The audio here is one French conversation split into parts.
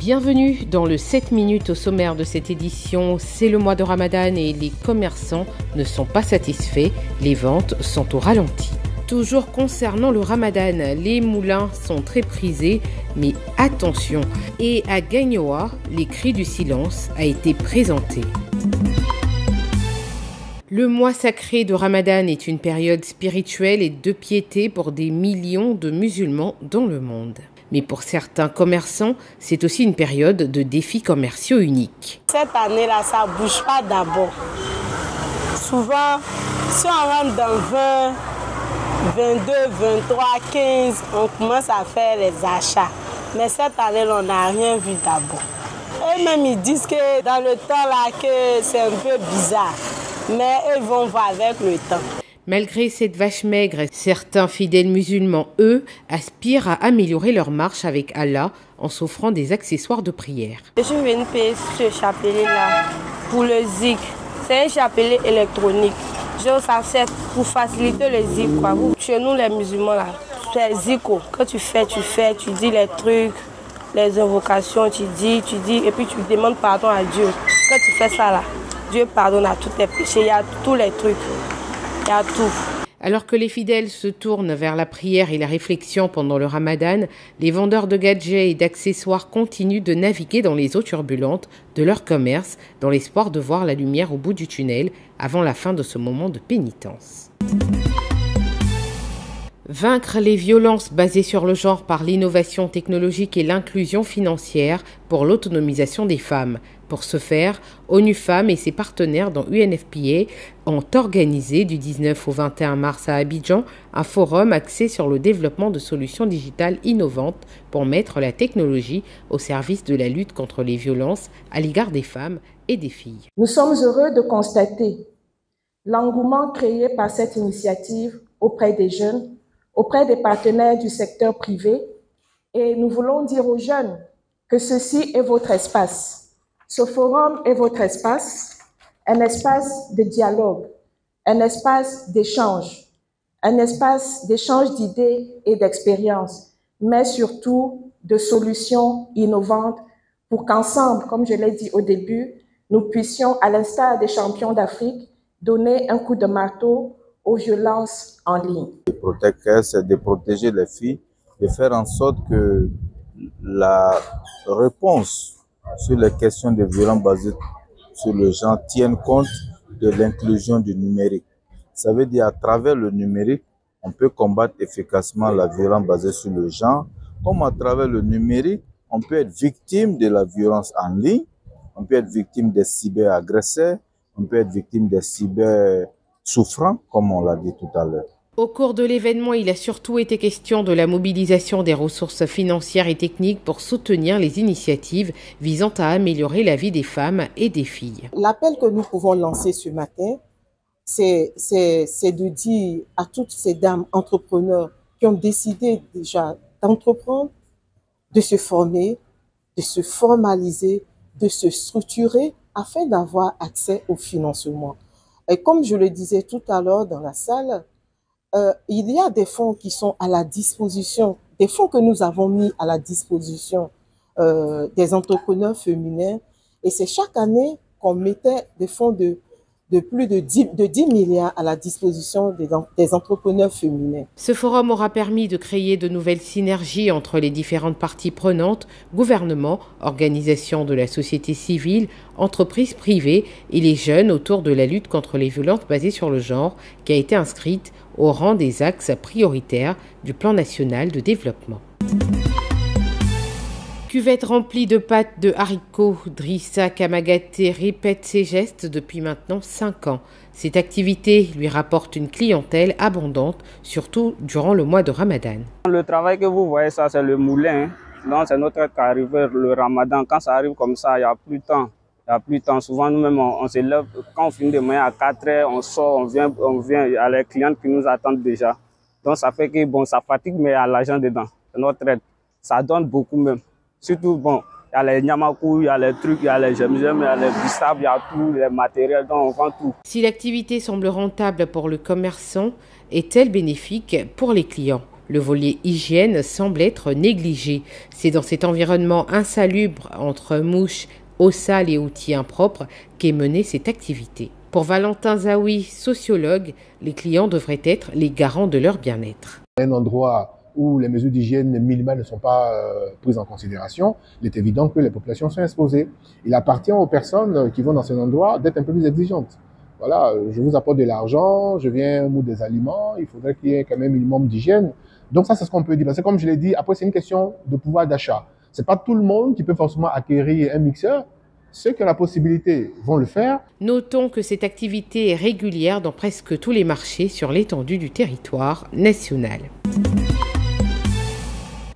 Bienvenue dans le 7 minutes au sommaire de cette édition. C'est le mois de Ramadan et les commerçants ne sont pas satisfaits. Les ventes sont au ralenti. Toujours concernant le Ramadan, les moulins sont très prisés, mais attention. Et à Gagnoa, les cris du silence a été présenté. Le mois sacré de Ramadan est une période spirituelle et de piété pour des millions de musulmans dans le monde. Mais pour certains commerçants, c'est aussi une période de défis commerciaux uniques. Cette année-là, ça ne bouge pas d'abord. Souvent, si on rentre dans 20, 22, 23, 15, on commence à faire les achats. Mais cette année, on n'a rien vu d'abord. Et même ils disent que dans le temps là, que c'est un peu bizarre. Mais ils vont voir avec le temps. Malgré cette vache maigre, certains fidèles musulmans, eux, aspirent à améliorer leur marche avec Allah en s'offrant des accessoires de prière. Je suis venue payer ce chapelet-là pour le zik. C'est un chapelet électronique. Je ça pour faciliter le zik. Chez nous, les musulmans, là, c'est ziko. Quand tu fais, tu fais, tu dis les trucs, les invocations, tu dis, tu dis, et puis tu demandes pardon à Dieu. Quand tu fais ça, là, Dieu pardonne à tous tes péchés. Il y a tous les trucs. Alors que les fidèles se tournent vers la prière et la réflexion pendant le ramadan, les vendeurs de gadgets et d'accessoires continuent de naviguer dans les eaux turbulentes de leur commerce dans l'espoir de voir la lumière au bout du tunnel avant la fin de ce moment de pénitence. Vaincre les violences basées sur le genre par l'innovation technologique et l'inclusion financière pour l'autonomisation des femmes. Pour ce faire, ONU Femmes et ses partenaires dans UNFPA ont organisé du 19 au 21 mars à Abidjan un forum axé sur le développement de solutions digitales innovantes pour mettre la technologie au service de la lutte contre les violences à l'égard des femmes et des filles. Nous sommes heureux de constater l'engouement créé par cette initiative auprès des jeunes auprès des partenaires du secteur privé et nous voulons dire aux jeunes que ceci est votre espace. Ce forum est votre espace, un espace de dialogue, un espace d'échange, un espace d'échange d'idées et d'expériences, mais surtout de solutions innovantes pour qu'ensemble, comme je l'ai dit au début, nous puissions, à l'instar des champions d'Afrique, donner un coup de marteau aux violences en ligne. Le c'est de protéger les filles, de faire en sorte que la réponse sur les questions de violences basées sur le genre tienne compte de l'inclusion du numérique. Ça veut dire à travers le numérique, on peut combattre efficacement la violence basée sur le genre, comme à travers le numérique, on peut être victime de la violence en ligne, on peut être victime des cyberagresseurs, on peut être victime des cyber souffrant, comme on l'a dit tout à l'heure. Au cours de l'événement, il a surtout été question de la mobilisation des ressources financières et techniques pour soutenir les initiatives visant à améliorer la vie des femmes et des filles. L'appel que nous pouvons lancer ce matin, c'est de dire à toutes ces dames entrepreneurs qui ont décidé déjà d'entreprendre, de se former, de se formaliser, de se structurer afin d'avoir accès au financement. Et comme je le disais tout à l'heure dans la salle, euh, il y a des fonds qui sont à la disposition, des fonds que nous avons mis à la disposition euh, des entrepreneurs féminins. Et c'est chaque année qu'on mettait des fonds de de plus de 10, de 10 milliards à la disposition des, des, entrepreneurs féminins. Ce forum aura permis de créer de nouvelles synergies entre les différentes parties prenantes, gouvernement, organisations de la société civile, entreprises privées et les jeunes autour de la lutte contre les violences basées sur le genre qui a été inscrite au rang des axes prioritaires du plan national de développement. Cuvette remplie de pâtes de haricots, Drissa Kamagaté répète ses gestes depuis maintenant 5 ans. Cette activité lui rapporte une clientèle abondante, surtout durant le mois de Ramadan. Le travail que vous voyez, ça c'est le moulin. Donc c'est notre carrière, le Ramadan. Quand ça arrive comme ça, il n'y a plus de temps. Il n'y a plus de temps. Souvent, nous-mêmes, on, se lève. Quand on finit de manger à 4 heures, on sort, on vient, on vient. Il y a les clients qui nous attendent déjà. Donc ça fait que bon, ça fatigue, mais il y a l'argent dedans. C'est notre aide. Ça donne beaucoup même. Surtout, bon, il y a les nyamakou, il y a les trucs, il y a les gemmes, il y a les bissables, il y a tout, les matériels, donc on vend tout. Si l'activité semble rentable pour le commerçant, est-elle bénéfique pour les clients? Le volet hygiène semble être négligé. C'est dans cet environnement insalubre entre mouches, eau sale et outils impropres qu'est menée cette activité. Pour Valentin Zawi, sociologue, les clients devraient être les garants de leur bien-être. Un endroit où les mesures d'hygiène minimales ne sont pas euh, prises en considération, il est évident que les populations sont exposées. Il appartient aux personnes qui vont dans cet endroit d'être un peu plus exigeantes. Voilà, je vous apporte de l'argent, je viens ou des aliments, il faudrait qu'il y ait quand même un minimum d'hygiène. Donc ça, c'est ce qu'on peut dire. Parce que comme je l'ai dit, après, c'est une question de pouvoir d'achat. C'est pas tout le monde qui peut forcément acquérir un mixeur. Ceux qui ont la possibilité vont le faire. Notons que cette activité est régulière dans presque tous les marchés sur l'étendue du territoire national.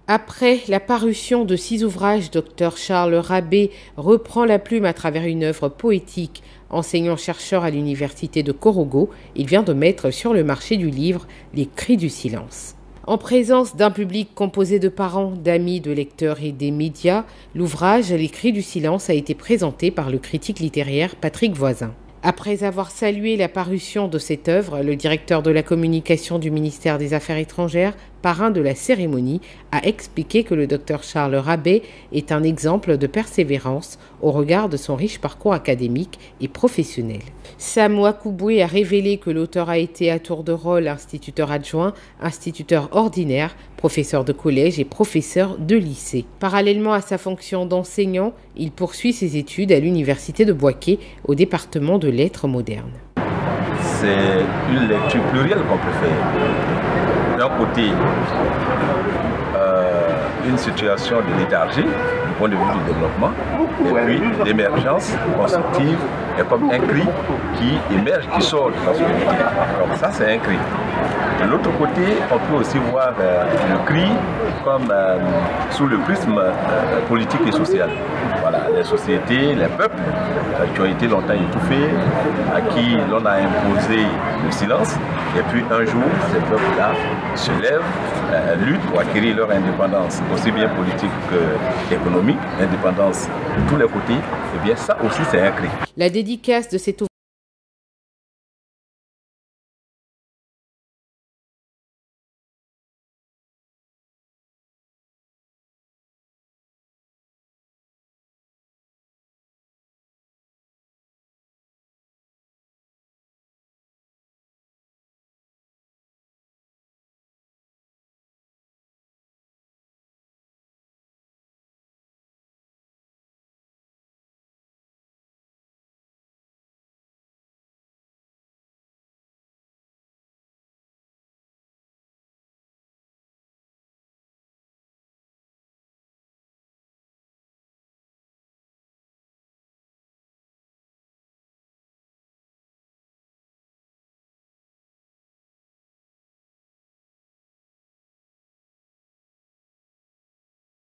Après la parution de six ouvrages, Dr Charles Rabé reprend la plume à travers une œuvre poétique. Enseignant-chercheur à l'université de Korogo, il vient de mettre sur le marché du livre Les cris du silence. En présence d'un public composé de parents, d'amis, de lecteurs et des médias, l'ouvrage Les cris du silence a été présenté par le critique littéraire Patrick Voisin. Après avoir salué la parution de cette œuvre, le directeur de la communication du ministère des Affaires étrangères, parrain de la cérémonie, a expliqué que le docteur Charles Rabet est un exemple de persévérance au regard de son riche parcours académique et professionnel. Sam a révélé que l'auteur a été à tour de rôle instituteur adjoint, instituteur ordinaire, professeur de collège et professeur de lycée. Parallèlement à sa fonction d'enseignant, il poursuit ses études à l'université de Boaké au département de lettres modernes. C'est une lecture plurielle qu'on peut faire. D'un côté, euh, une situation de léthargie du point de vue du développement, et puis l'émergence constructive est comme un cri qui émerge, qui sort de la société. Donc ça, c'est un cri. De l'autre côté, on peut aussi voir euh, le cri comme euh, sous le prisme euh, politique et social. Voilà, les sociétés, les peuples qui ont été longtemps étouffés, à qui l'on a imposé le silence, et puis un jour, ces peuples-là se lèvent, luttent pour acquérir leur indépendance, aussi bien politique qu'économique, indépendance de tous les côtés, et bien ça aussi c'est un cri. La dédicace de cette